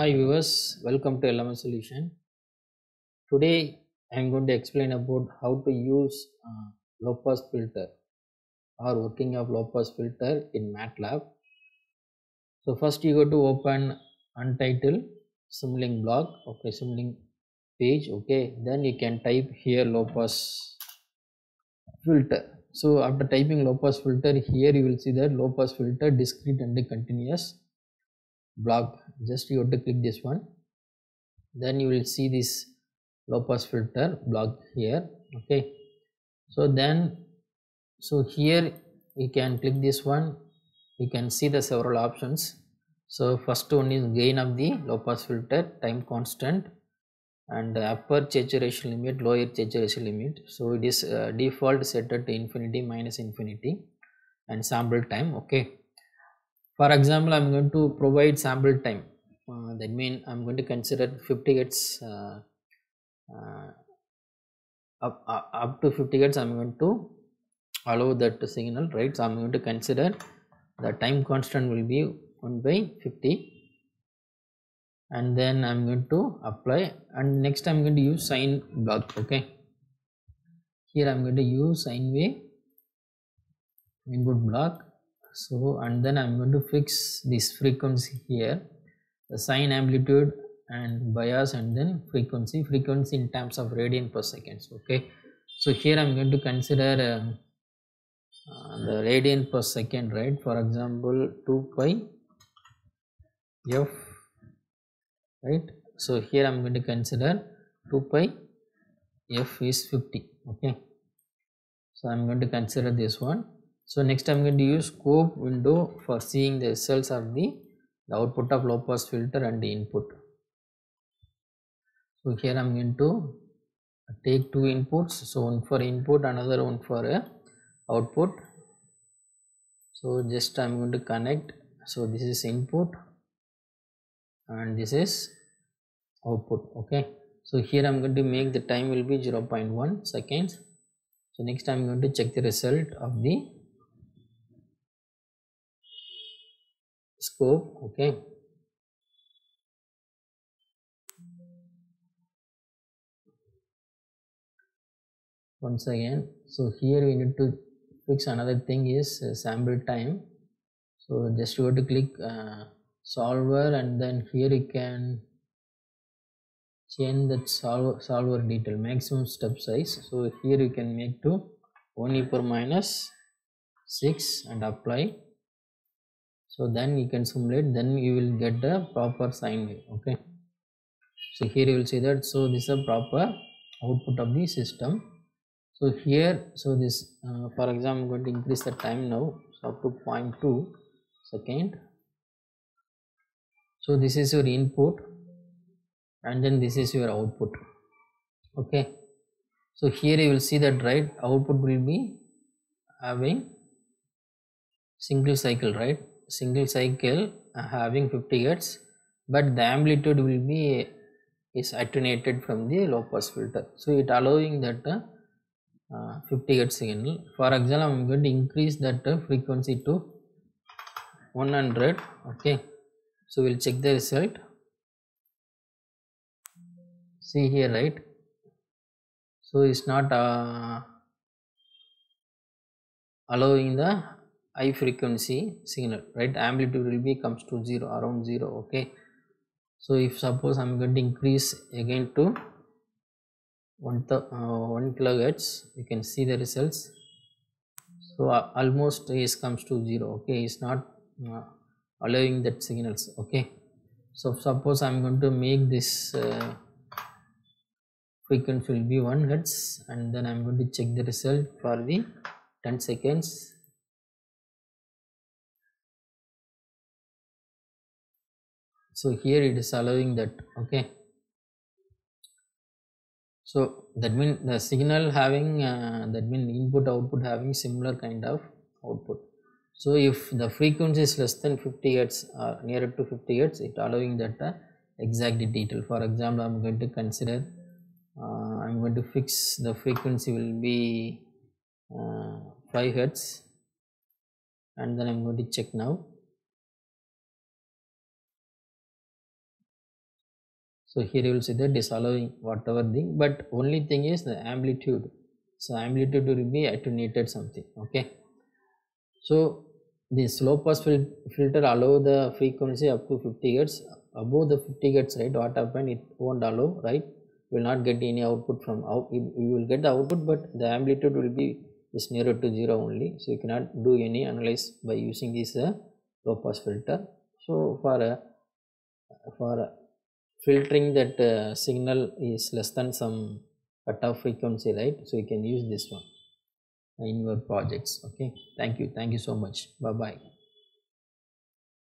Hi viewers, welcome to LMS Solution. Today I am going to explain about how to use uh, low pass filter or working of low pass filter in MATLAB. So first you go to open untitled Simulink block, okay, Simulink page, okay. Then you can type here low pass filter. So after typing low pass filter here you will see that low pass filter discrete and continuous block. Just you have to click this one. Then you will see this low pass filter block here. Okay. So then so here you can click this one. You can see the several options. So first one is gain of the low pass filter time constant and upper saturation limit lower saturation limit. So it is uh, default set at infinity minus infinity and sample time. Okay for example i'm going to provide sample time. Uh, that means i'm going to consider 50 hertz uh, uh, up, up, up to 50 hertz i'm going to allow that signal right? So i'm going to consider the time constant will be 1 by 50 and then i'm going to apply and next i'm going to use sine block okay? Here i'm going to use sine wave input block so and then i'm going to fix this frequency here the sine amplitude and bias and then frequency frequency in terms of radian per seconds okay? So here i'm going to consider uh, uh, the radian per second right? For example 2 pi f right? So here i'm going to consider 2 pi f is 50 okay? So i'm going to consider this one so next i'm going to use scope window for seeing the results of the, the output of low pass filter and the input. So here i'm going to take two inputs so one for input another one for a output. So just i'm going to connect. So this is input and this is output okay? So here i'm going to make the time will be 0.1 seconds. So next i'm going to check the result of the scope okay. Once again so here we need to fix another thing is uh, sample time. So just have to click uh, solver and then here you can change that solver, solver detail maximum step size. So here you can make to 1 e minus 6 and apply so then you can simulate then you will get the proper sine wave okay? So here you will see that so this is a proper output of the system. So here so this uh, for example i'm going to increase the time now so up to 0.2 second. So this is your input and then this is your output okay? So here you will see that right output will be having single cycle right single cycle uh, having 50 hertz but the amplitude will be is attenuated from the low pass filter. So it allowing that uh, uh, 50 hertz signal. For example i'm going to increase that uh, frequency to 100 okay? So we'll check the result. See here right? So it's not uh, allowing the high frequency signal right? Amplitude will be comes to zero around zero okay? So if suppose i'm going to increase again to one th uh, one kilohertz you can see the results. So uh, almost is comes to zero okay? It's not uh, allowing that signals okay? So suppose i'm going to make this uh, frequency will be 1 hertz and then i'm going to check the result for the 10 seconds so here it is allowing that okay. So that means the signal having uh, that means input output having similar kind of output. So if the frequency is less than 50 hertz or nearer to 50 hertz it allowing that uh, exact detail. For example i'm going to consider uh, i'm going to fix the frequency will be uh, 5 hertz. And then i'm going to check now so here you will see the disallowing whatever thing but only thing is the amplitude. So amplitude will be attenuated something okay? So the low pass fil- filter allow the frequency up to 50 hertz. Above the 50 hertz right what happen it won't allow right? Will not get any output from out you will get the output but the amplitude will be is nearer to zero only. So you cannot do any analyze by using this uh, low pass filter. So for uh, for filtering that uh, signal is less than some cutoff frequency right? So you can use this one in your projects okay? Thank you. Thank you so much. Bye bye